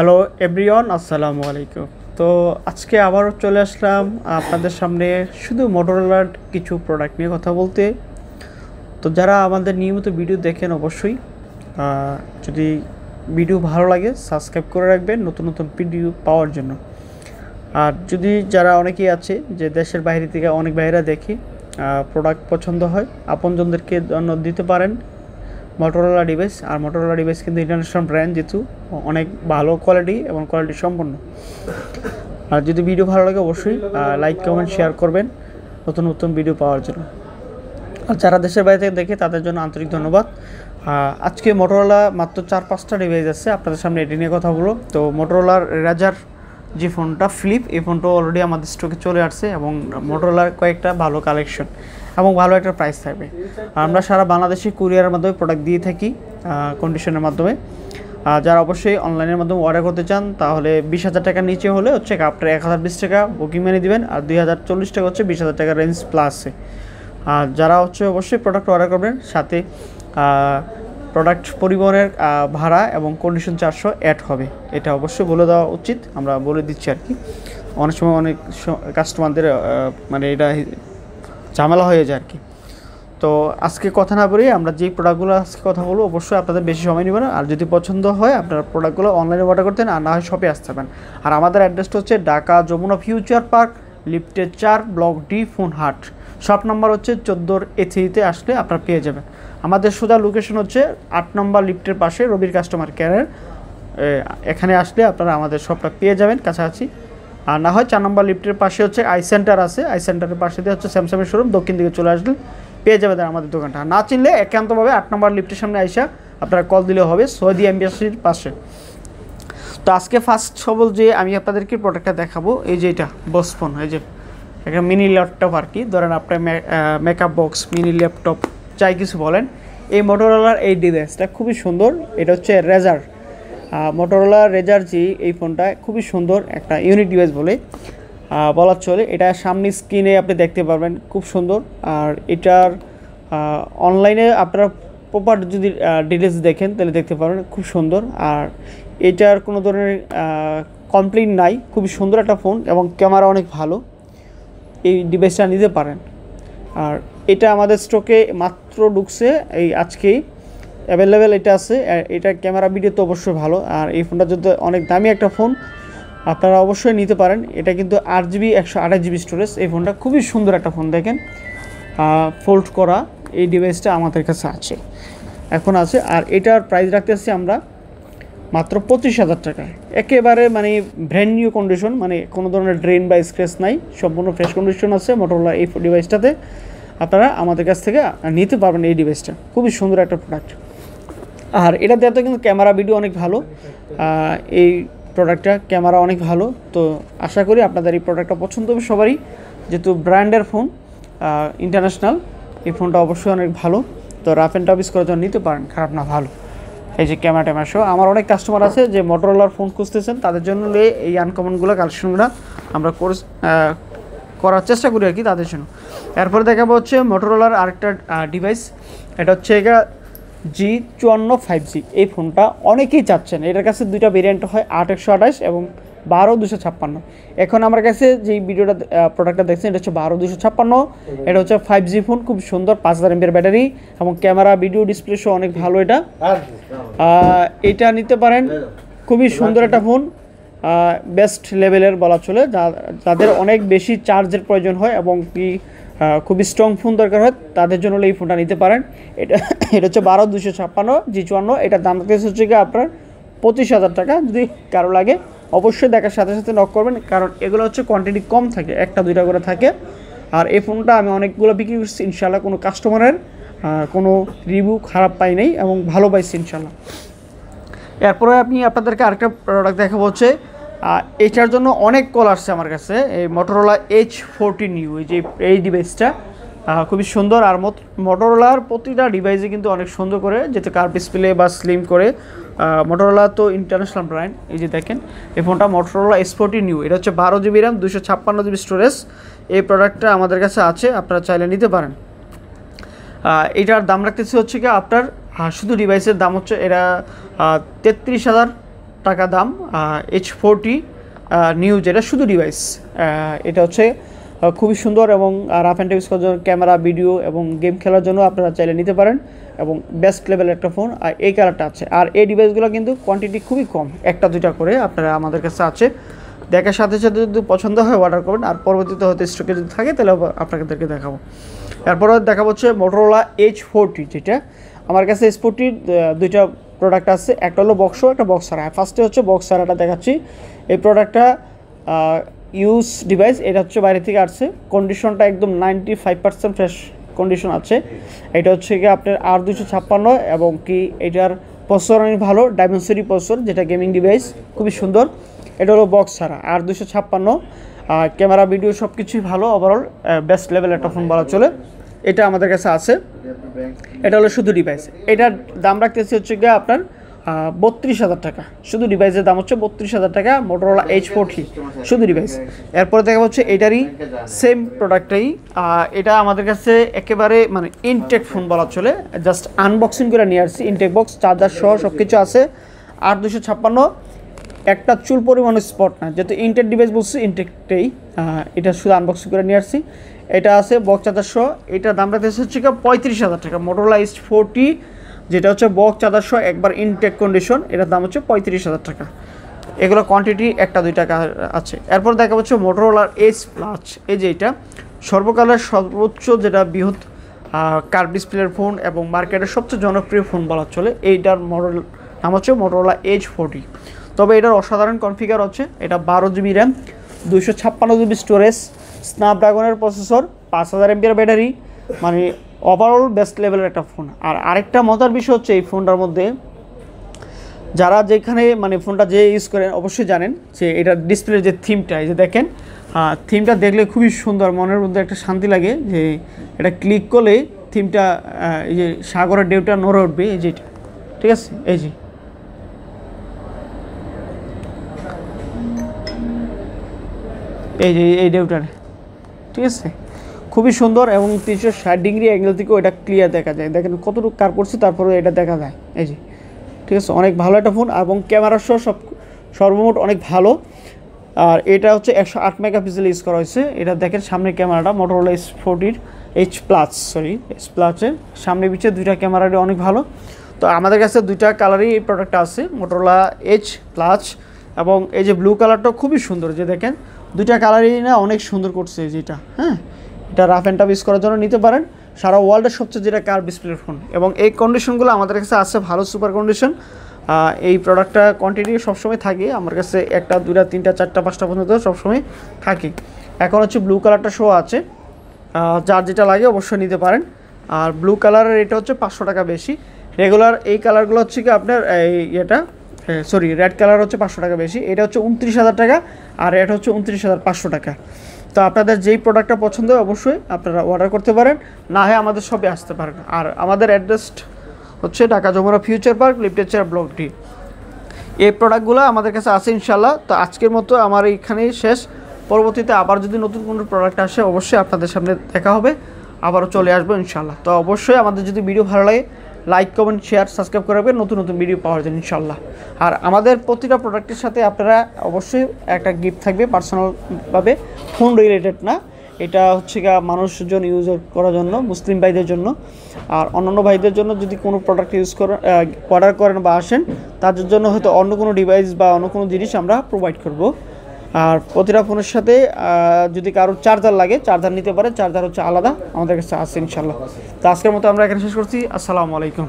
Hello everyone আসসালামু আলাইকুম। তো আজকে আবারও চলে আসলাম আপনাদের সামনে শুধু মোটরোলার কিছু প্রোডাক্ট নিয়ে কথা বলতে। তো যারা আমাদের নিয়মিত ভিডিও দেখেন অবশ্যই যদি ভিডিও ভালো লাগে সাবস্ক্রাইব করে রাখবেন নতুন নতুন ভিডিও পাওয়ার জন্য। আর যদি যারা অনেকেই আছে যে দেশের বাইরে থেকে অনেক বাইরে দেখি প্রোডাক্ট পছন্দ হয়, আপনজনদেরকে দিতে পারেন। মোটরোলা ডিভাইস আর মোটরোলা ডিভাইস কিন্তু ইন্টারন্যাশনাল ব্র্যান্ড যেহেতু, অনেক ভালো কোয়ালিটি এবং কোয়ালিটি সম্পন্ন। আর যদি ভিডিও ভালো লাগে অবশ্যই লাইক কমেন্ট শেয়ার করবেন নতুন নতুন ভিডিও পাওয়ার জন্য। আর যারা দেশের বাইরে থেকে দেখে, তাদের জন্য আন্তরিক ধন্যবাদ। আজকে মোটরোলা মাত্র চার, পাঁচটা ডিভাইস আছে, আপনাদের সামনে এটি নিয়ে কথা বলব। তো মোটরোলার রাজার যে ফোনটা ফ্লিপ এই ফোনটা অলরেডি আমাদের স্টকে চলে আসছে এবং মোটরলার কয়েকটা ভালো কালেকশন এবং ভালো একটা প্রাইস থাকবে। আমরা সারা বাংলাদেশে কুরিয়ারের মাধ্যমে প্রোডাক্ট দিয়ে থাকি কন্ডিশনের মাধ্যমে। আর যারা অবশ্যই অনলাইনের মাধ্যমে অর্ডার করতে চান, তাহলে বিশ হাজার টাকার নিচে হলে হচ্ছে আপনার এক হাজার বিশ টাকা বুকিং মেনে দিবেন আর দুই হাজার চল্লিশ টাকা হচ্ছে বিশ হাজার টাকার রেঞ্জ প্লাসে আর যারা হচ্ছে অবশ্যই প্রোডাক্ট অর্ডার করবেন, সাথে প্রোডাক্ট পরিবহনের ভাড়া এবং কন্ডিশন চারশো অ্যাড হবে। এটা অবশ্যই বলে দেওয়া উচিত। আমরা বলে দিচ্ছি আর কি। অনেক সময় অনেক কাস্টমারদের মানে এটা ঝামেলা হয়ে যায় আর কি। তো আজকে কথা না বলি আমরা যেই প্রোডাক্টগুলো আজকে কথা বলব, অবশ্যই আপনাদের বেশি সময় নেবেন। আর যদি পছন্দ হয়, আপনারা প্রোডাক্টগুলো অনলাইনে অর্ডার করতেন আর না হয় শপে আসতে পারেন। আর আমাদের অ্যাড্রেসটা হচ্ছে ঢাকা যমুনা ফিউচার পার্ক লিফটের চার ব্লক ডি ফোন হাট শপ নাম্বার হচ্ছে চোদ্দোর এথিতে আসলে আপনারা পেয়ে যাবেন। আমাদের সোজা লোকেশন হচ্ছে আট নম্বর লিফটের পাশে রবির কাস্টমার কেয়ারের এখানে আসলে আপনারা আমাদের শপটা পেয়ে যাবেন কাছাকাছি। আর না হয় চার নম্বর লিফটের পাশে হচ্ছে আই সেন্টার আছে। আই সেন্টারের পাশে দিয়ে হচ্ছে স্যামসাংয়ের শোরুম দক্ষিণ দিকে চলে আসলে পেয়ে যাবেন আমাদের দোকানটা। না চিনলে একান্তভাবে আট নম্বর লিফটের সামনে আইসা আপনারা কল দিলে হবে সৌদি এম্বাসির পাশে। তো আজকে ফার্স্ট সবল যে আমি আপনাদেরকে প্রোডাক্টটা দেখাবো, এই যে এটা বস ফোন এই যে, একটা মিনি ল্যাপটপ আর কি। ধরেন আপনার মেকআপ বক্স মিনি ল্যাপটপ যাই কিছু বলেন। এই মোটরোলার এই ডিভাইসটা খুবই সুন্দর, এটা হচ্ছে রেজার মোটরোলা রেজার জি এই ফোনটা খুবই সুন্দর একটা ইউনিক ডিভাইস বলে। বলার চলে, এটা সামনে স্ক্রিনে আপনি দেখতে পারবেন, খুব সুন্দর। আর এটার অনলাইনে আপনারা প্রপার যদি ডিটেলস দেখেন, তাহলে দেখতে পারবেন, খুব সুন্দর। আর এটার কোনো ধরনের কমপ্লেন নাই, খুবই সুন্দর একটা ফোন এবং ক্যামেরা অনেক ভালো। এই ডিভাইসটা নিতে পারেন। আর এটা আমাদের স্টকে মাত্র ঢুকছে, এই আজকেই অ্যাভেলেবেল এটা আছে। এটা ক্যামেরা ভিডিও তো অবশ্যই ভালো। আর এই ফোনটা যদি অনেক দামি একটা ফোন আপনারা অবশ্যই নিতে পারেন। এটা কিন্তু আট জিবি একশো আঠাশ জিবি স্টোরেজ এই ফোনটা খুবই সুন্দর একটা ফোন দেখেন। ফোল্ড করা এই ডিভাইসটা আমাদের কাছে আছে। এখন আছে, আর এটার প্রাইস রাখতেছি আমরা মাত্র পঁচিশ হাজার টাকায় একেবারে মানে ব্র্যান্ড নিউ কন্ডিশন মানে কোনো ধরনের ড্রেন বা স্ক্র্যাচ নাই। সম্পূর্ণ ফ্রেশ কন্ডিশন আছে মোটরলা এই ডিভাইসটাতে আপনারা আমাদের কাছ থেকে নিতে পারবেন এই ডিভাইসটা খুবই সুন্দর একটা প্রোডাক্ট আর এটা দেওয়াতে কিন্তু ক্যামেরা ভিডিও অনেক ভালো। এই প্রোডাক্টটা ক্যামেরা অনেক ভালো। তো আশা করি আপনাদের এই প্রোডাক্টটা পছন্দ হবে সবারই। যেহেতু ব্র্যান্ডের ফোন ইন্টারন্যাশনাল এই ফোনটা অবশ্যই অনেক ভালো। তো রাফ অ্যান্ড টাফ ইউজ করার জন্য নিতে পারেন, খারাপ না, ভালো। এই যে ক্যামেরা ট্যামেরা সহ আমার অনেক কাস্টমার আছে যে মোটরোলার ফোন খুঁজতেছেন, তাদের জন্য এই- আনকমনগুলো কালেকশনগুলো আমরা করে করার চেষ্টা করি আর কি তাদের জন্য। এরপরে দেখাবো হচ্ছে মোটোরোলার আরেকটা ডিভাইস এটা হচ্ছে এটা জি চুয়ান্ন ফাইভ জি এই ফোনটা অনেকেই চাচ্ছেন। এটার কাছে দুইটা ভেরিয়েন্ট হয় আট একশো আঠাশ এবং বারো দুশো ছাপ্পান্ন। এখন আমার কাছে যে ভিডিওটা প্রোডাক্টটা দেখছেন এটা হচ্ছে বারো দুশো ছাপ্পান্ন। এটা হচ্ছে ফাইভ জি ফোন খুব সুন্দর পাঁচ হাজার এমবির ব্যাটারি এবং ক্যামেরা ভিডিও ডিসপ্লে সহ অনেক ভালো এটা। এটা নিতে পারেন। খুবই সুন্দর একটা ফোন বেস্ট লেভেলের বলা চলে যাদের অনেক বেশি চার্জের প্রয়োজন হয় এবং কি খুবই স্ট্রং ফোন দরকার হয়, তাদের জন্য এই ফোনটা নিতে পারেন। এটা এটা হচ্ছে বারো দুশো ছাপ্পান্ন জি চুয়ান্ন, এটার দাম রাখতেছে হচ্ছে গিয়ে আপনার পঁচিশ হাজার টাকা, যদি কারও লাগে, অবশ্যই দেখার সাথে সাথে নক করবেন, কারণ এগুলো হচ্ছে কোয়ান্টিটি কম থাকে, একটা, দুইটা করে থাকে। আর এই ফোনটা আমি অনেকগুলো বিক্রি করছি ইনশাল্লাহ কোনো কাস্টমারের কোনো রিভিউ খারাপ পাই নাই এবং ভালো পাইছি ইনশাল্লাহ এরপরে আপনি আপনাদেরকে আরেকটা প্রোডাক্ট দেখাবো হচ্ছে এটার জন্য অনেক কল আসছে আমার কাছে, এই মোটরোলা এইচ ফোরটিন ইউ এই যে এই ডিভাইসটা খুবই সুন্দর আর মোটরোলার প্রতিটা ডিভাইসে কিন্তু অনেক সুন্দর করে যেতে কার ডিসপ্লে বা স্লিম করে মোটরোলা তো ইন্টারন্যাশনাল ব্র্যান্ড এই যে দেখেন, এই ফোনটা মোটরোলা এস ফোরটিন ইউ এটা হচ্ছে বারো জিবি র্যাম দুশো ছাপ্পান্ন জিবি স্টোরেজ এই প্রোডাক্টটা আমাদের কাছে আছে, আপনারা চাইলে নিতে পারেন। এটার দাম রাখতেছে হচ্ছে কি আপনার শুধু ডিভাইসের দাম হচ্ছে এরা তেত্রিশ হাজার টাকা দাম এইচ ফোরটি নিউ যেটা শুধু ডিভাইস এটা হচ্ছে খুবই সুন্দর এবং রাফ অ্যান্ড ইউজ করার ক্যামেরা ভিডিও এবং গেম খেলার জন্য আপনারা চাইলে নিতে পারেন এবং বেস্ট লেভেলের একটা ফোন আর এই কালারটা আছে। আর এই ডিভাইসগুলো কিন্তু কোয়ান্টিটি খুবই কম, একটা দুইটা করে আপনারা আমাদের কাছে আছে। দেখার সাথে সাথে যদি পছন্দ হয় অর্ডার করবেন, আর পরবর্তীতে হয়তো স্টকে যদি থাকে, তাহলে আপনাদেরকে দেখাবো। এরপরে দেখাবো হচ্ছে মোটরোলা এইচ ফোরটি যেটা আমার কাছে ফোরটির দুইটা প্রোডাক্ট আছে। একটা হলো বক্সো একটা বক্সার ফার্স্টে হচ্ছে বক্স বক্সারাটা দেখাচ্ছি। এই প্রোডাক্টটা ইউজ ডিভাইস এটা হচ্ছে বাইরে থেকে আসছে। কন্ডিশনটা একদম ninety five percent fresh condition আছে। এটা হচ্ছে কি আপনার আর দুশো ছাপ্পান্ন এবং কি এটার প্রসেসর অনেক ভালো ডাইমেনসরি প্রসেসর যেটা গেমিং ডিভাইস খুবই সুন্দর। এটা হলো বক্স ছাড়া আর দুশো ছাপ্পান্ন। ক্যামেরা ভিডিও সব কিছুই ভালো ওভারঅল বেস্ট লেভেল একটা ফোন বলা চলে। এটা আমাদের কাছে আছে। এটা হলো শুধু ডিভাইস এটার দাম রাখতেছি হচ্ছে গিয়ে আপনার বত্রিশ হাজার টাকা। শুধু ডিভাইসের দাম হচ্ছে বত্রিশ হাজার টাকা মোটরোলা এইচ ফোরটি শুধু ডিভাইস এরপরে দেখা হচ্ছে এটারই সেম প্রোডাক্টটাই এটা আমাদের কাছে একেবারে মানে ইনটেক ফোন বলা চলে। জাস্ট আনবক্সিং করে নিয়ে আসছি ইনটেক বক্স চার্জার সহ সব কিছু আছে। আট দুশো ছাপ্পান্ন একটা চুল পরিমাণ স্পট না। যেহেতু ইনটেক ডিভাইস বলছি ইনটেকটাই এটা শুধু আনবক্সিং করে নিয়ে আসছি। এটা আছে বক্স চার্জারশো এটার দাম রাখতেছে হচ্ছে পঁয়ত্রিশ হাজার টাকা। মোটোলা ফোরটি যেটা হচ্ছে বক্স চার্জারশো একবার ইনটেক কন্ডিশন এটার দাম হচ্ছে পঁয়ত্রিশ হাজার টাকা। এগুলো কোয়ান্টিটি একটা, দুই টাকা আছে। এরপর দেখা হচ্ছে মোটোরোলার এস প্লাস এই যে এটা, সর্বকালের সর্বোচ্চ যেটা বৃহৎ কার্ভ ডিসপ্লের ফোন এবং মার্কেটের সবচেয়ে জনপ্রিয় ফোন বলা চলে, এইটার মডেল নাম হচ্ছে মোটোরোলা এইচ ফোরটি তবে এটার অসাধারণ কনফিগার হচ্ছে। এটা বারো জিবি র্যাম দুইশো ছাপ্পান্ন জিবি স্টোরেজ স্ন্যাপড্রাগনের প্রসেসর পাঁচ হাজার এমবিআর ব্যাটারি মানে ওভারঅল বেস্ট লেভেলের একটা ফোন আর আরেকটা মজার বিষয় হচ্ছে এই ফোনটার মধ্যে যারা যেখানে মানে ফোনটা যে ইউজ করেন অবশ্যই জানেন যে এটার ডিসপ্লের যে থিমটা এই যে দেখেন থিমটা দেখলে খুবই সুন্দর, মনের মধ্যে একটা শান্তি লাগে যে এটা ক্লিক করলে থিমটা এই যে সাগরের ডেউটা নড়ে উঠবে, এই যে এটা। ঠিক আছে? এই যে। এই যে, এই ডেউটার ঠিক আছে? খুবই সুন্দর এবং তিনশো ষাট ডিগ্রি অ্যাঙ্গেল থেকেও এটা ক্লিয়ার দেখা যায়। দেখেন কতটুকু কার করছে তারপরে এটা দেখা যায়। এই যে, ঠিক আছে? অনেক ভালো একটা ফোন এবং ক্যামেরা সহ সব, সর্বমোট অনেক ভালো। আর এটা হচ্ছে একশো আট মেগাপিক্সেল ইউজ করা হয়েছে। এটা দেখেন সামনের ক্যামেরাটা মোটরোলা এস ফোরটির এইচ প্লাস সরি এইচ প্লাসের সামনে পিছিয়ে দুইটা ক্যামেরাটি অনেক ভালো। তো আমাদের কাছে দুইটা কালারই এই প্রোডাক্টটা আছে মোটরোলা এইচ প্লাস এবং এই যে ব্লু কালারটা খুবই সুন্দর, যে দেখেন দুইটা কালারই না অনেক সুন্দর করছে যেটা হ্যাঁ? এটা রাফ অ্যান্ড টাফ ইউজ করার জন্য নিতে পারেন। সারা ওয়ার্ল্ডের সবচেয়ে যেটা কার ডিসপ্লের ফোন এবং এই কন্ডিশনগুলো আমাদের কাছে আছে, ভালো সুপার কন্ডিশন এই প্রোডাক্টটা কোয়ান্টিটি সবসময় থাকে। আমার কাছে একটা, দুইটা, তিনটা, চারটা, পাঁচটা পর্যন্ত সবসময় থাকে। এখন হচ্ছে ব্লু কালারটা শো আছে। যার যেটা লাগে অবশ্যই নিতে পারেন। আর ব্লু কালারের এটা হচ্ছে পাঁচশো টাকা বেশি। রেগুলার এই কালারগুলো হচ্ছে কি আপনার, এই এটা সরি রেড কালার হচ্ছে পাঁচশো টাকা বেশি, এটা হচ্ছে উনত্রিশ হাজার টাকা, আর এটা হচ্ছে উনত্রিশ হাজার পাঁচশো টাকা। তো আপনাদের যেই প্রোডাক্টটা পছন্দ হয় অবশ্যই আপনারা অর্ডার করতে পারেন, না হয় আমাদের শপে আসতে পারেন। আর আমাদের অ্যাড্রেস হচ্ছে ঢাকা যমুনা ফিউচার পার্ক লিফটেচার ব্লক ডি এই প্রোডাক্টগুলো আমাদের কাছে আছে ইনশাল্লাহ তো আজকের মতো আমার এইখানেই শেষ। পরবর্তীতে আবার যদি নতুন কোনো প্রোডাক্ট আসে, অবশ্যই আপনাদের সামনে দেখা হবে। আবারও চলে আসব ইনশাল্লাহ তো অবশ্যই আমাদের যদি ভিডিও ভালো লাগে লাইক কমেন্ট শেয়ার সাবস্ক্রাইব করে রাখবেন। নতুন নতুন ভিডিও পাওয়ার জন্য ইনশাল্লাহ আর আমাদের প্রতিটা প্রোডাক্টের সাথে আপনারা অবশ্যই একটা গিফট থাকবে পার্সোনালভাবে ফোন রিলেটেড না। এটা হচ্ছে গা মানুষজন ইউজ করার জন্য, মুসলিম ভাইদের জন্য। আর অন্যান্য ভাইদের জন্য যদি কোনো প্রোডাক্ট ইউজ করেন অর্ডার করেন বা আসেন, তাদের জন্য হয়তো অন্য কোনো ডিভাইস বা অন্য কোনো জিনিস আমরা প্রোভাইড করব। আর প্রতিটা ফোনের সাথে যদি কারও চার্জার লাগে, চার্জার নিতে পারে, চার্জার হচ্ছে আলাদা। আমাদের কাছে আছে ইনশাল্লাহ। তো আজকের মতো আমরা এখানে শেষ করছি। আসসালামু আলাইকুম।